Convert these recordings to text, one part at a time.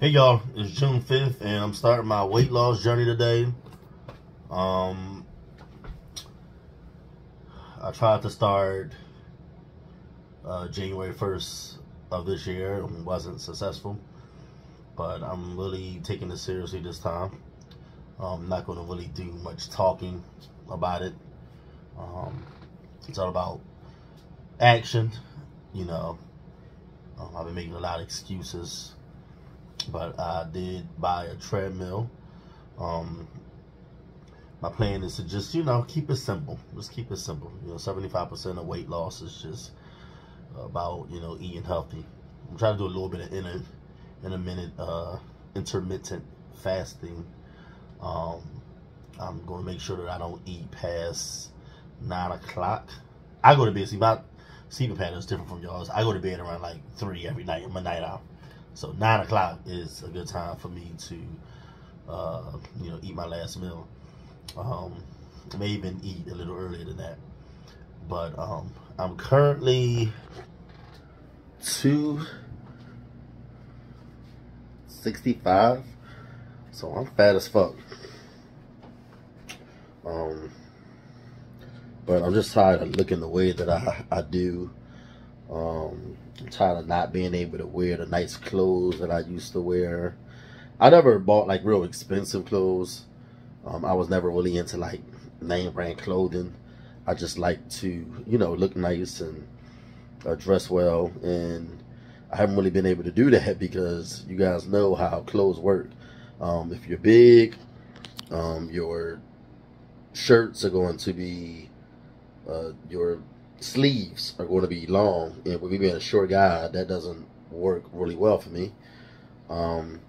Hey y'all, it's June 5th and I'm starting my weight loss journey today. Um I tried to start uh, January 1st of this year and wasn't successful. But I'm really taking this seriously this time. I'm not going to really do much talking about it. Um, it's all about action, you know. Um, I've been making a lot of excuses but I did buy a treadmill. Um, my plan is to just, you know, keep it simple. Just keep it simple. You know, 75% of weight loss is just about, you know, eating healthy. I'm trying to do a little bit of in inter, intermittent, uh, intermittent fasting. Um, I'm going to make sure that I don't eat past 9 o'clock. I go to bed, see, my sleeping pattern is different from yours. I go to bed around like 3 every night. I'm a night out. So nine o'clock is a good time for me to, uh, you know, eat my last meal. Um, may even eat a little earlier than that. But um, I'm currently two sixty-five, so I'm fat as fuck. Um, but I'm just tired of looking the way that I I do. Um, I'm tired of not being able to wear the nice clothes that I used to wear. I never bought like real expensive clothes. Um, I was never really into like name brand clothing. I just like to, you know, look nice and uh, dress well. And I haven't really been able to do that because you guys know how clothes work. Um, if you're big, um, your shirts are going to be, uh, your sleeves are going to be long, and with me being a short guy, that doesn't work really well for me. Um,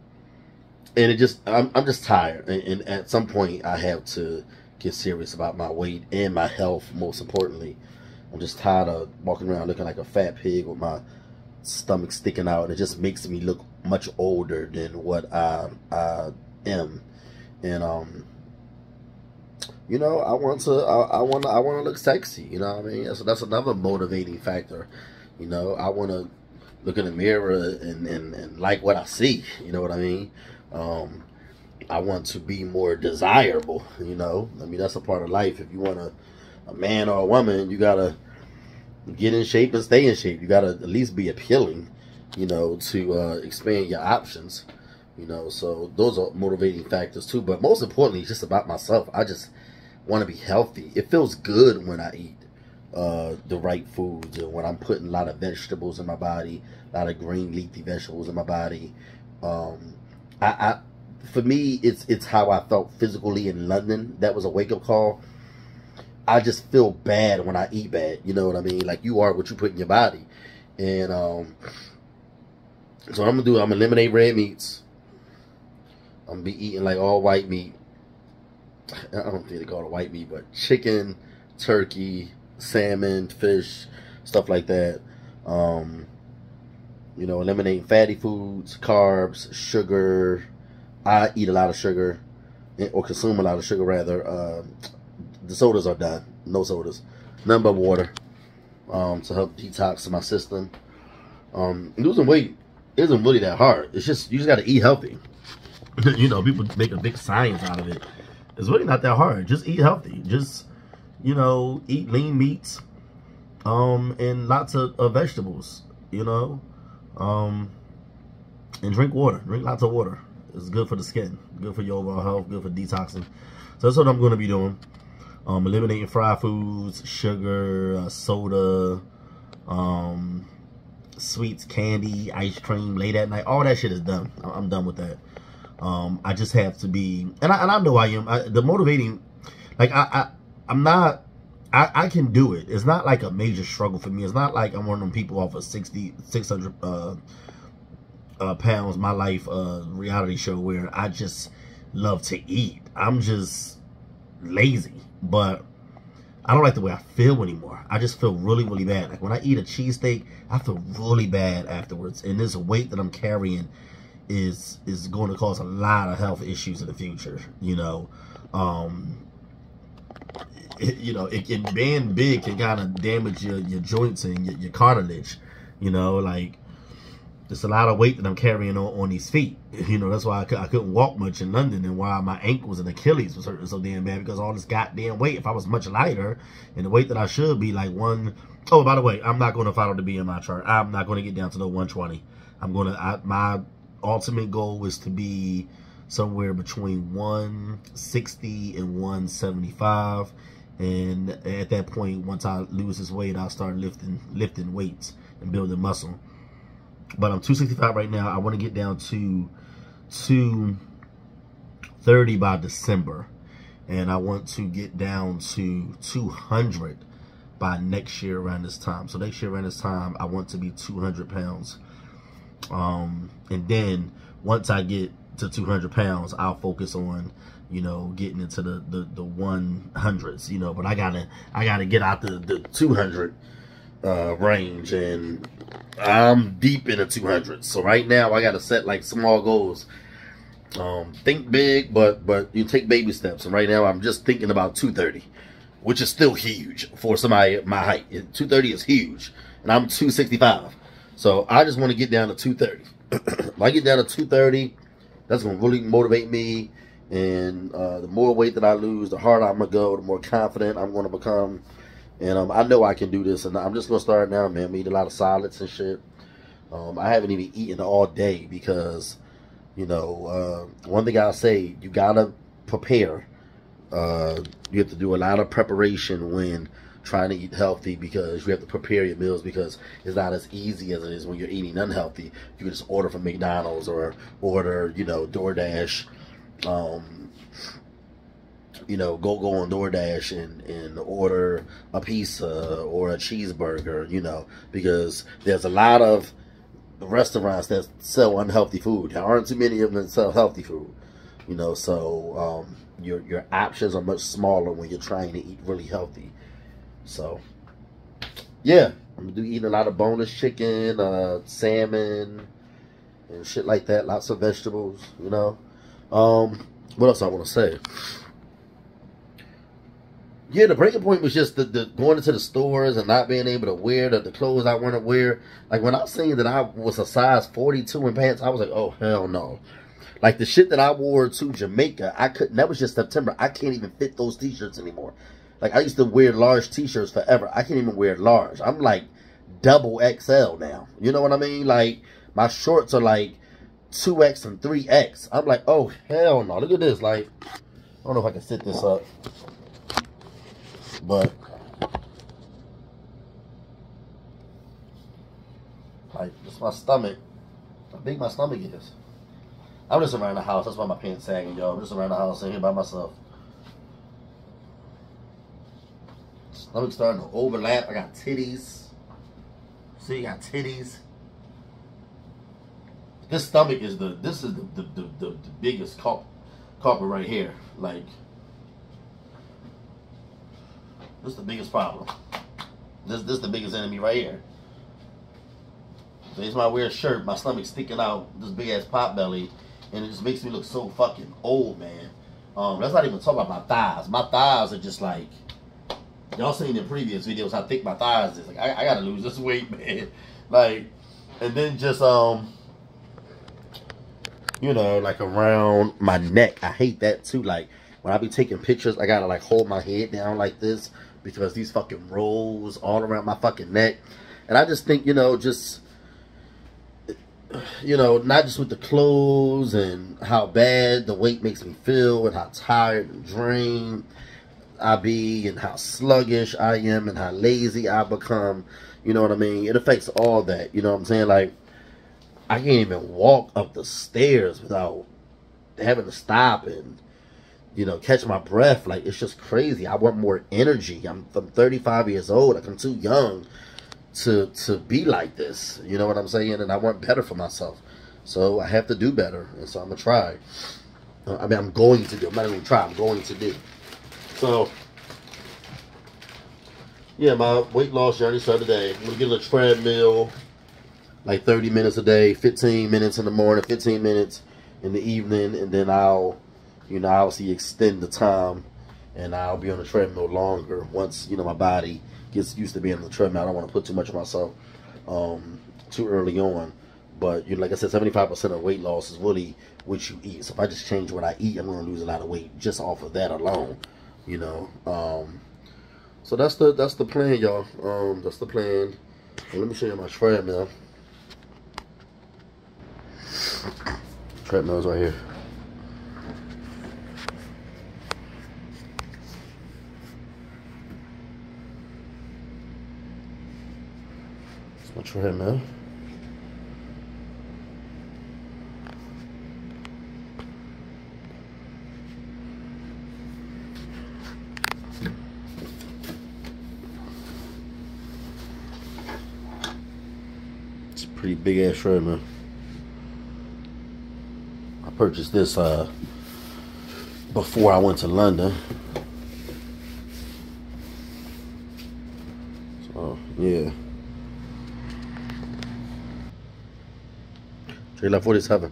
and it just, I'm, I'm just tired, and, and, at some point, I have to get serious about my weight and my health. Most importantly, I'm just tired of walking around looking like a fat pig with my stomach sticking out, and it just makes me look much older than what I, I am. And um, you know, I want to, I, I want to, I want to look sexy. You know what I mean? So that's another motivating factor. You know, I want to look in the mirror and, and, and like what I see. You know what I mean? Um, I want to be more desirable. You know, I mean that's a part of life. If you want a, a man or a woman, you gotta get in shape and stay in shape. You gotta at least be appealing. You know, to uh, expand your options. You know, so those are motivating factors too. But most importantly, just about myself. I just want to be healthy. It feels good when I eat uh, the right foods and when I'm putting a lot of vegetables in my body, a lot of green leafy vegetables in my body. Um, I, I, for me, it's it's how I felt physically in London. That was a wake up call. I just feel bad when I eat bad. You know what I mean? Like you are what you put in your body, and um, so I'm gonna do. I'm gonna eliminate red meats. I'm gonna be eating like all white meat. I don't think they call it white meat, but chicken, turkey, salmon, fish, stuff like that. Um, you know, eliminating fatty foods, carbs, sugar. I eat a lot of sugar, or consume a lot of sugar rather. Uh, the sodas are done. No sodas. None but water um, to help detox my system. Um, losing weight isn't really that hard. It's just you just got to eat healthy. you know, people make a big science out of it. It's really not that hard. Just eat healthy. Just, you know, eat lean meats um, and lots of, of vegetables, you know. Um, and drink water. Drink lots of water. It's good for the skin. Good for your overall health. Good for detoxing. So that's what I'm going to be doing. Um, eliminating fried foods, sugar, uh, soda, um, sweets, candy, ice cream, late at night. All that shit is done. I'm done with that. Um, I just have to be, and I, and I know I am. I, the motivating, like I, I I'm not. I, I can do it. It's not like a major struggle for me. It's not like I'm one of them people off of 60, 600 uh, uh, pounds, my life uh, reality show where I just love to eat. I'm just lazy, but I don't like the way I feel anymore. I just feel really, really bad. Like when I eat a cheesesteak, I feel really bad afterwards. And this weight that I'm carrying is is going to cause a lot of health issues in the future. You know, um, it, you know, it can being big can kind of damage your your joints and your, your cartilage. You know, like it's a lot of weight that I'm carrying on, on these feet. You know, that's why I, I couldn't walk much in London and why my ankles and Achilles was hurting so damn bad because all this goddamn weight. If I was much lighter and the weight that I should be like one, oh, by the way, I'm not going to follow the BMI chart. I'm not going to get down to the 120. I'm going to, my ultimate goal is to be somewhere between 160 and 175. And at that point, once I lose this weight, I'll start lifting lifting weights and building muscle. But I'm 265 right now. I want to get down to 230 by December. And I want to get down to 200 by next year around this time. So next year around this time, I want to be 200 pounds. Um, and then once I get to 200 pounds, I'll focus on, you know, getting into the, the, the 100s, you know, but I gotta, I gotta get out the, the 200 uh, range and I'm deep in the 200s. So right now I got to set like small goals. Um, think big, but but you take baby steps. And right now I'm just thinking about 230, which is still huge for somebody my height. 230 is huge, and I'm 265. So I just want to get down to 230. if I get down to 230, that's gonna really motivate me. And uh, the more weight that I lose, the harder I'm gonna go, the more confident I'm gonna become. And um, I know I can do this, and I'm just gonna start now, man. We eat a lot of solids and shit. Um, I haven't even eaten all day because, you know, uh, one thing I'll say, you gotta prepare. Uh, you have to do a lot of preparation when trying to eat healthy because you have to prepare your meals because it's not as easy as it is when you're eating unhealthy. You can just order from McDonald's or order, you know, DoorDash. Um, you know, go go on DoorDash and, and order a pizza or a cheeseburger, you know, because there's a lot of restaurants that sell unhealthy food. There aren't too many of them that sell healthy food, you know, so um, your your options are much smaller when you're trying to eat really healthy. So, yeah, I'm gonna do eating a lot of boneless chicken, uh, salmon, and shit like that. Lots of vegetables, you know. Um, what else I want to say? yeah, the breaking point was just the, the going into the stores and not being able to wear the, the clothes I want to wear. Like when I seen that I was a size 42 in pants, I was like, oh hell no. Like the shit that I wore to Jamaica, I couldn't. That was just September. I can't even fit those t-shirts anymore. Like I used to wear large t-shirts forever. I can't even wear large. I'm like double XL now. You know what I mean? Like my shorts are like 2X and 3X. I'm like, oh hell no. Look at this. Like, I don't know if I can sit this up. But like it's my stomach. How big my stomach is. I'm just around the house. That's why my pants sagging, yo. I'm just around the house sitting here by myself. Stomach starting to overlap. I got titties. See, I got titties. This stomach is the this is the the, the, the, the biggest culprit right here. Like this is the biggest problem. This this is the biggest enemy right here. So it's my weird shirt. My stomach's sticking out. This big ass pot belly, and it just makes me look so fucking old, man. Um, let's not even talk about my thighs. My thighs are just like y'all seen in previous videos how thick my thighs is. Like I, I gotta lose this weight, man. Like, and then just um, you know, like around my neck. I hate that too. Like when I be taking pictures, I gotta like hold my head down like this because these fucking rolls all around my fucking neck. And I just think, you know, just, you know, not just with the clothes and how bad the weight makes me feel and how tired and drained I be and how sluggish I am and how lazy I become. You know what I mean? It affects all that. You know what I'm saying? Like, I can't even walk up the stairs without having to stop and you know, catch my breath. Like, it's just crazy. I want more energy. I'm, I'm 35 years old. Like, I'm too young to, to be like this. You know what I'm saying? And I want better for myself. So I have to do better. And so I'm going to try. I mean, I'm going to do. I'm not even try. I'm going to do. So, yeah, my weight loss journey started today. I'm going to get a treadmill like 30 minutes a day, 15 minutes in the morning, 15 minutes in the evening, and then I'll you know, obviously extend the time and I'll be on the treadmill longer once, you know, my body gets used to being on the treadmill. I don't want to put too much of myself um, too early on. But you know, like I said, seventy five percent of weight loss is really what you eat. So if I just change what I eat, I'm gonna lose a lot of weight just off of that alone. You know. Um, so that's the that's the plan, y'all. Um, that's the plan. let me show you my treadmill. Treadmill's right here. It's my treadmill. It's a pretty big ass i purchased this uh, before I went to London. So, yeah. Trailer 47.